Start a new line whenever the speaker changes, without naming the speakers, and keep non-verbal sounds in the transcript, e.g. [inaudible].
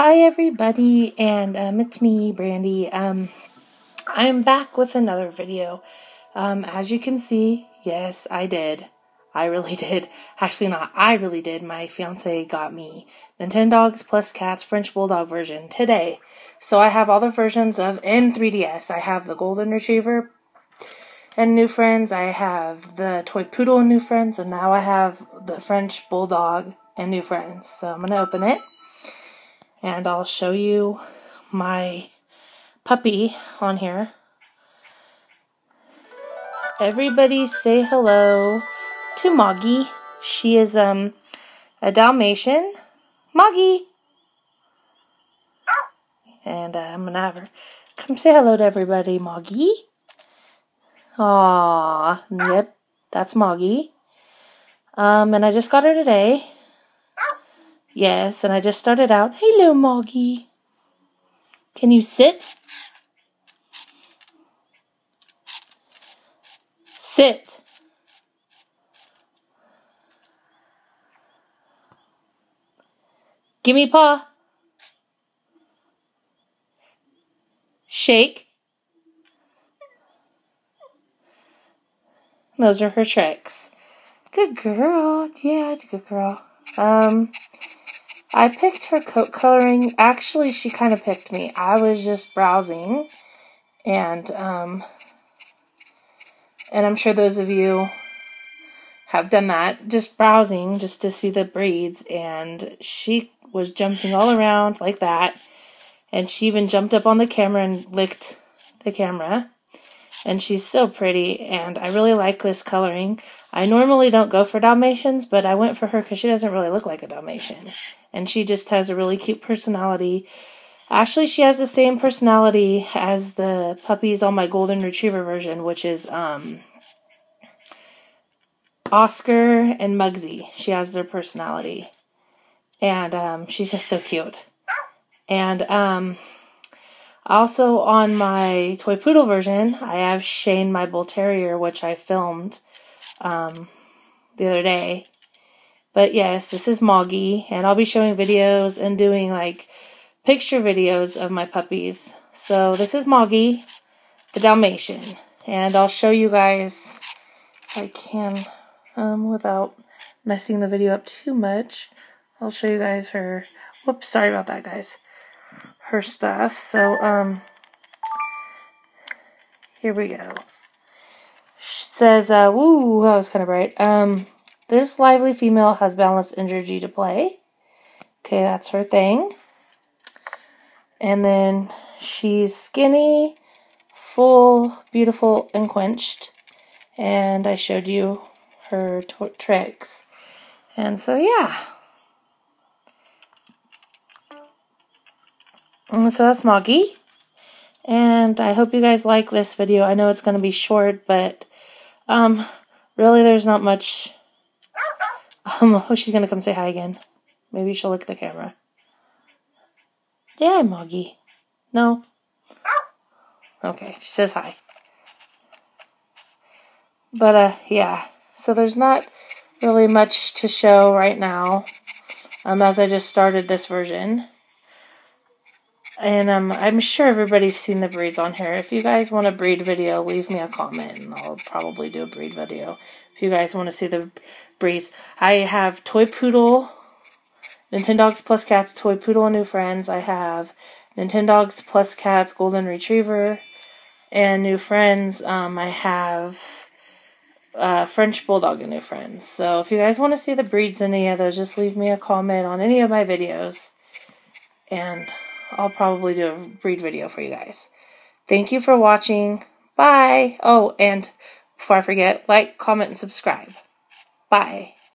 Hi everybody, and um, it's me, Brandi. Um, I'm back with another video. Um, as you can see, yes, I did. I really [laughs] did. Actually, not. I really did. My fiance got me Nintendogs plus Cats French Bulldog version today. So I have all the versions of in 3DS. I have the Golden Retriever and New Friends. I have the Toy Poodle and New Friends, and now I have the French Bulldog and New Friends. So I'm gonna open it and I'll show you my puppy on here. Everybody say hello to Moggie. She is um a Dalmatian. Moggie! And uh, I'm gonna have her come say hello to everybody, Moggie. Aww, yep, that's Moggie. Um, and I just got her today. Yes, and I just started out. Hello, Moggie. Can you sit? Sit. Give me paw. Shake. Those are her tricks. Good girl. Yeah, good girl. Um, I picked her coat coloring. Actually, she kind of picked me. I was just browsing, and um, and I'm sure those of you have done that, just browsing just to see the breeds, and she was jumping all around like that, and she even jumped up on the camera and licked the camera and she's so pretty and I really like this coloring. I normally don't go for Dalmatians, but I went for her because she doesn't really look like a Dalmatian. And she just has a really cute personality. Actually, she has the same personality as the puppies on my Golden Retriever version, which is um, Oscar and Mugsy. She has their personality. And um, she's just so cute. And um, also, on my Toy Poodle version, I have Shane, my Bull Terrier, which I filmed um, the other day. But yes, this is Moggie, and I'll be showing videos and doing like picture videos of my puppies. So this is Moggie, the Dalmatian, and I'll show you guys if I can um, without messing the video up too much. I'll show you guys her. Whoops, sorry about that, guys her stuff. So, um, here we go. She says, uh, woo, that was kind of bright. Um, this lively female has balanced energy to play. Okay, that's her thing. And then she's skinny, full, beautiful, and quenched. And I showed you her tricks. And so, yeah. And so that's Moggie. And I hope you guys like this video. I know it's going to be short, but um, really there's not much. Um, [laughs] oh, she's going to come say hi again. Maybe she'll look at the camera. Yeah, Moggie. No? Okay, she says hi. But, uh, yeah. So there's not really much to show right now. Um, as I just started this version. And um, I'm sure everybody's seen the breeds on here. If you guys want a breed video, leave me a comment and I'll probably do a breed video. If you guys want to see the breeds. I have Toy Poodle, Nintendogs Plus Cats, Toy Poodle and New Friends. I have Nintendogs Plus Cats, Golden Retriever, and New Friends. Um, I have uh, French Bulldog and New Friends. So if you guys want to see the breeds in any of those, just leave me a comment on any of my videos. And... I'll probably do a breed video for you guys. Thank you for watching. Bye. Oh, and before I forget, like, comment, and subscribe. Bye.